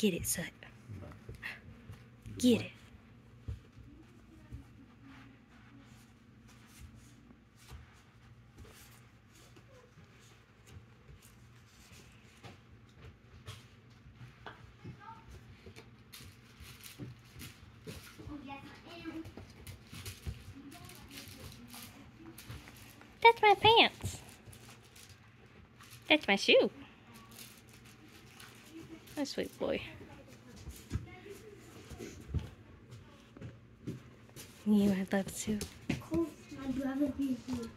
Get it, Soot. Get it. That's my pants. That's my shoe. Oh, sweet boy. You, I'd love to. Be here.